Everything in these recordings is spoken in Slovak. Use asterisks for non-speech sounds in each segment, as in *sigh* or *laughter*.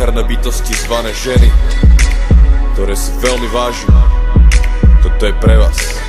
nádherné bytosti zvané ženy, ktoré si veľmi vážim. Toto je pre vás.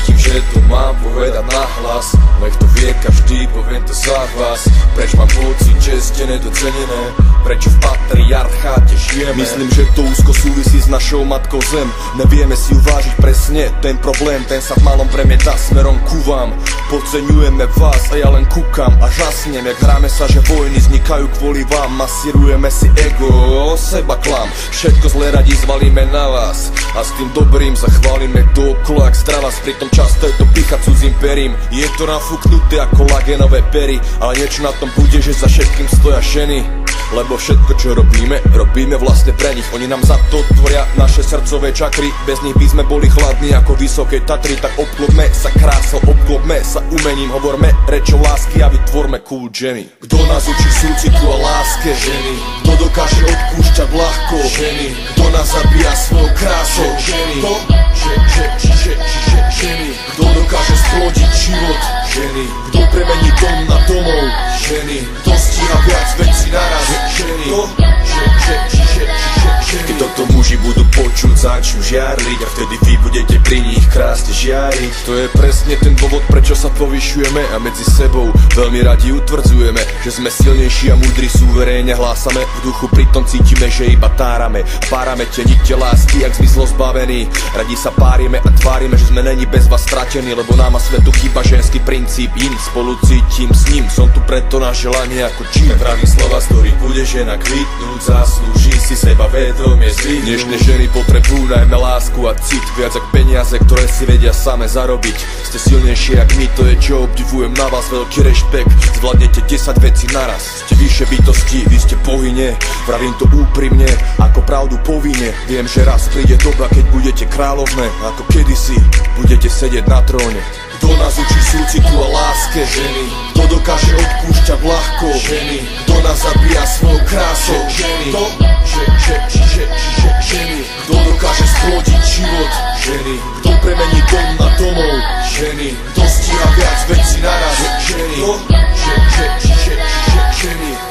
Cítim, že to mám povedať nahlas Nech to vie každý, poviem to za vás. Preč mám pocit, že ste nedocenené. Prečo v patriarcháte žijeme. Myslím, že to úzko súvisí s našou matkou zem. Nevieme si uvážiť presne ten problém Ten sa v malom premieta smerom ku vám. Podceňujeme vás a ja len kúkam a žasnem Jak hráme sa, že vojny vznikajú kvôli vám. Masírujeme si ego, seba klam. Všetko zle radi zvalíme na vás A s tým dobrým zachválime dookola jak zdravá Pritom často je to picha cudzím perím. Je to nafúknuté ako lagenové pery Ale niečo na tom bude, že za všetkým stoja ženy lebo všetko čo robíme, robíme vlastne pre nich Oni nám za to tvoria naše srdcové čakry Bez nich by sme boli chladní ako vysoké Tatry Tak obklopme sa krásou, obklopme sa umením Hovorme rečou lásky a vytvorme cool ženy Kto nás učí súcitu a láske? Ženy Kto dokáže odpúšťať ľahko? Ženy Kto nás zabíja svojou krásou? Ženy Kto? Že, že, že, že, že, ženy Kto dokáže splodiť život? Ženy Kto premení dom na domov? Ženy Kto stíha viac vecí naraz? Ženy Kto? Že, že, že, že, že, Keď toto muži budú počuť, začnú žiarliť A vtedy vy budete pri nich krásne žiariť. To je presne ten dôvod, prečo sa povyšujeme A medzi sebou veľmi radi utvrdzujeme Že sme silnejší a múdri, súverejne hlásame. V duchu pritom cítime, že iba tárame Párame tie nite lásky, jak zmyslo zbavený Radi sa párime a tvárime, že sme není bez vás stratení Lebo nám a svetu chýba ženský princíp. In spolu cítim s ním, som tu preto na želanie ako čím. Pravý slova, z ktorých bude žena kvitnúť Zaslúži si seba vedomie zvýhnuť Dnešné ženy potrebujú najmä lásku a cit Viac ako peniaze, ktoré si vedia same zarobiť. Ste silnejšie jak my, to je čo obdivujem na vás Veľký rešpekt, zvládnete 10 vecí naraz Ste vyššie bytosti, vy ste pohyne. Pravím to úprimne, ako pravdu povinne. Viem, že raz príde doba, keď budete kráľovné Ako kedysi budete sedieť na tróne kto nás učí súcitu a láske? Ženy Kto dokáže odpúšťať ľahko? Ženy Kto nás zabíja svojou krásou? Ženy Kto? Že, že, že, že, že, ženy Kto dokáže splodiť život? Ženy Kto premení dom na domov? Ženy Kto stíha viac vecí naraz? Ženy Kto? Že, že, že, že, ženy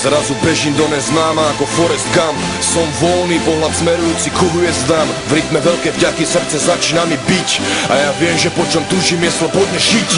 zrazu bežím do neznáma ako Forest Gump. Som voľný, pohľad smerujúci ku hviezdám. V rytme veľké vďaky srdce začína mi byť A ja viem, že po čom tužím je slobodne žiť.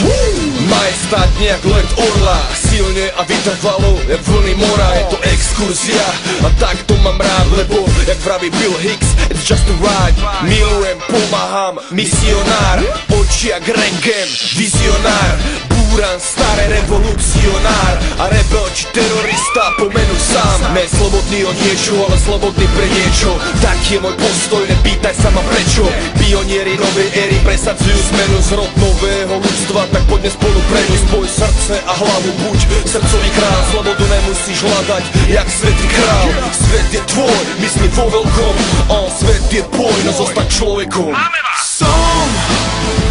Majestát nejak let orla Silne a vytrvalo, jak vlny mora. Je to exkurzia a tak to mám rád Lebo, jak vraví Bill Hicks, it's just a ride. Milujem, pomáham, misionár. Oči jak rengen, vizionár Búran, staré revolucionár. A rebel či terorista pomenu sám. Ne slobodný od niečo, ale slobodný pre niečo. Tak je môj postoj, nepýtaj sa ma prečo. Pionieri novej éry presadzujú zmenu z rod nového ľudstva Tak poďme spolu preňu spoj srdce a hlavu. Buď srdcový král, slobodu nemusíš hľadať Jak svetý král, svet je tvoj Mysli vo veľkom, on svet je tvoj No zostať človekom. Som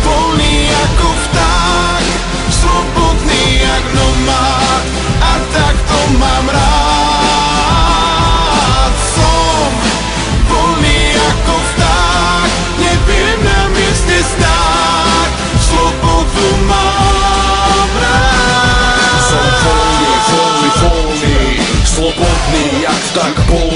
voľný ako vták, jak nomád a tak to mám rád. Som voľný ako vták, neviem na mieste stáť, slobodu mám rád. Som voľný, voľný, voľný Slobodný, jak tak polný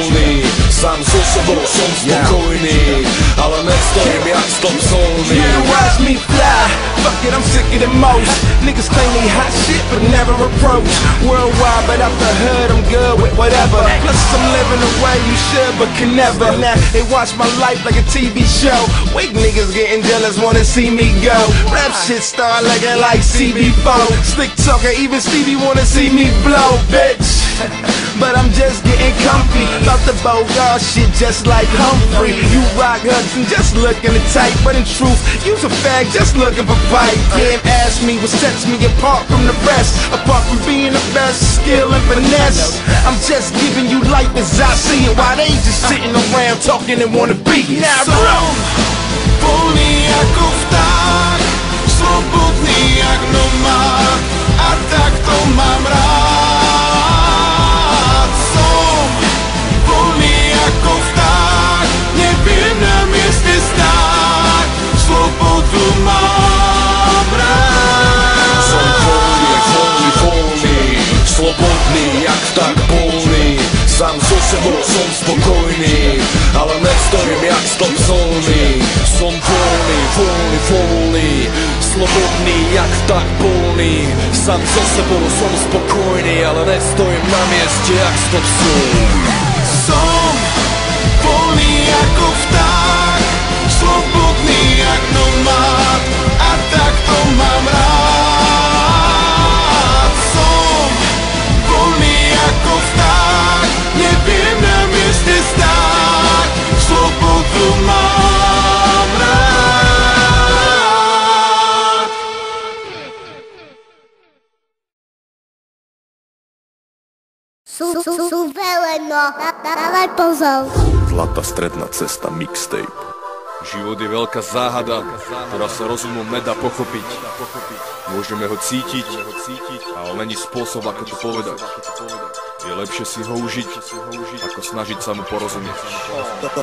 Sám sebou som spokojný Ale nestojím jak stop solný You watch me fly, fuck it, I'm sicker than most. Niggas claim they hot shit, but never approach. Worldwide, but out the hood, I'm good with whatever. Plus I'm living the way you should, but can never. Now, they watch my life like a TV show. Weak niggas getting jealous, wanna see me go. Rap shit start looking like CB4 Slick talker, even Stevie wanna see me blow, bitch *laughs* But I'm just getting comfy. About the Bogart shit just like Humphrey. You rock Hudson just looking to tight But in truth, you's a fag just looking for fight. Can't ask me what sets me apart from the rest. Apart from being the best, skill and finesse. I'm just giving you life as I see it. While they just sitting around talking and wanna be Now bro Wolny jako ptak Swobodny jak nomad A som spokojný Ale nestojím jak stop solný Som voľný, voľný, voľný Slobodný, jak tak polný. Sám so sebou som spokojný Ale nestojím na mieste jak stop solný Sú, sú, sú veľa, no. Dá- Dávaj pozor. Zlatá stredná cesta mixtape Život je veľká záhada, ktorá sa rozumom nedá pochopiť. Môžeme ho cítiť, ale není spôsob, ako to povedať. Je lepšie si ho užiť, ako snažiť sa mu porozumieť.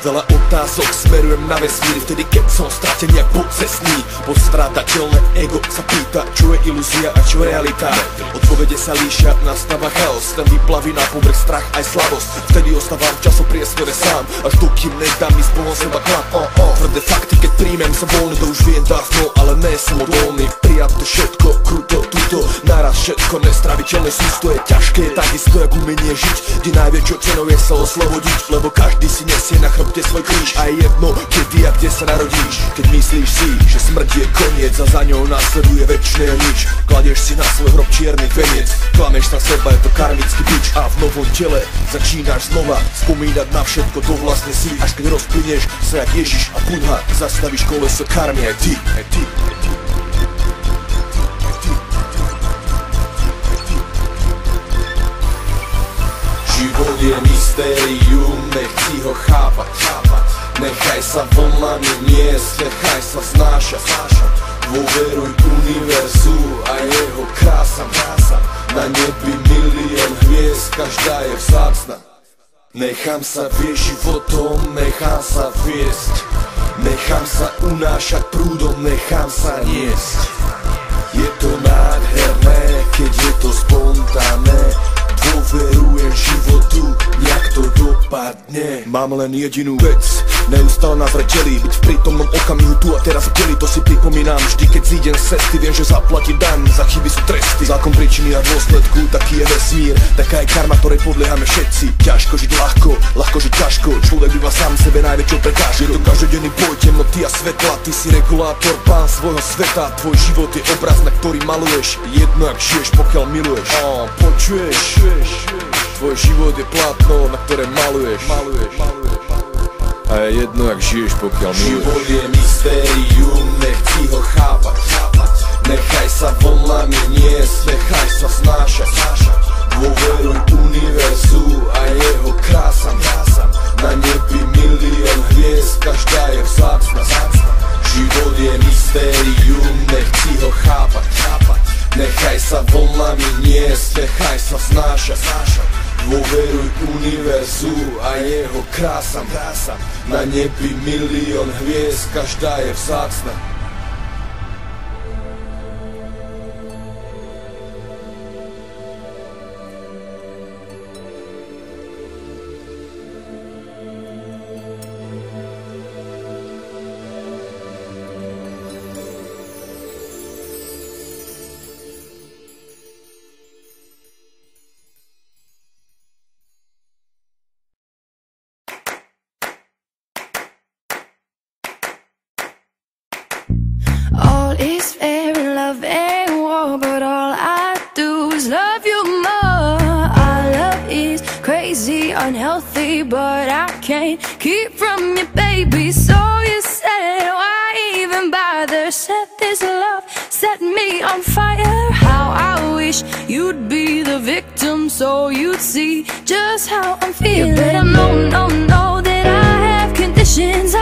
Veľa otázok smerujem na vesmír, vtedy keď som stratený jak podcestný. Postrádateľné ego sa pýta, čo je ilúzia a čo realita. Odpovede sa líšia, nastáva chaos, ten vyplaví na povrch strach aj slabosť. Vtedy ostávam v časopriestore sám, až dokým nedám mi spolu seba klap. Oh, oh. Tvrdé fakty, keď príjmem, som voľný, to už viem dávno, ale ne som odolný. Prijať to všetko, kruto, tuto, naraz všetko nestraviteľné sústo je ťažké, takisto jak umenie žiť, kde najväčšou cenou je sa oslobodiť, lebo každý si nesie na chrbte svoj kríž a je jedno, kedy a kde sa narodíš. Keď myslíš si, že smrť je koniec a za ňou následuje väčšie nič, kladieš si na svoj hrob čierny veniec, klameš na seba, je to karmický bič a v novom tele začínaš znova spomínať na všetko, to vlastne si, až keď rozplyneš sa jak Ježiš a Budha, zastavíš koleso karmy aj ty, aj ty. Život je mystérium, nechci ho chápať, chápať. Nechaj sa vlnami niesť, nechaj sa znášať, znášať. Dôveruj univerzu a jeho krásam, krásam. Na nebi milión hviezd, každá je vzácna. Nechám sa viesť životom, nechám sa viesť. Nechám sa unášať prúdom, nechám sa niesť. Je to nádherné, keď je to spontánne Dôverujem životu, nejak to dopadne Mám len jedinú vec, neustále na zreteli Byť v prítomnom okamihu tu a teraz v To si pripomínam vždy, keď zídem z cesty. Viem, že zaplatím daň, za chyby sú tresty. Zákon príčiny a dôsledku, taký je vesmír. Taká je karma, ktorej podliehame všetci. Ťažko žiť ľahko, ľahko žiť ťažko. Človek býva sám sebe najväčšou prekážkou. Je to každodenný boj, temnoty a svetla. Ty si regulátor, pán svojho sveta. Tvoj život je obraz, na ktorý maluješ. Jedno, ak žiješ, pokiaľ miluješ. Á, počuješ, Tvoj život je plátno, na ktoré maluješ. Maluješ, a je jedno, jak žiješ, pokiaľ miluješ. Život je mystérium, nechci ho chápať, Nechaj sa vlnami niesť, nechaj sa znášať Dôveruj univerzu a jeho krásam, Na nebi milión hviezd, každá je vzácna, Život je mystérium, nechci ho chápať, Nechaj sa vlnami niesť, nechaj sa znášať Dôveruj univerzu a jeho krásam, Na nebi milión hviezd, každá je vzácna unhealthy, but I can't keep from you, baby. So you said, why even bother? Set this love, set me on fire. How I wish you'd be the victim, so you'd see just how I'm feeling. You better know, know, know that I have conditions.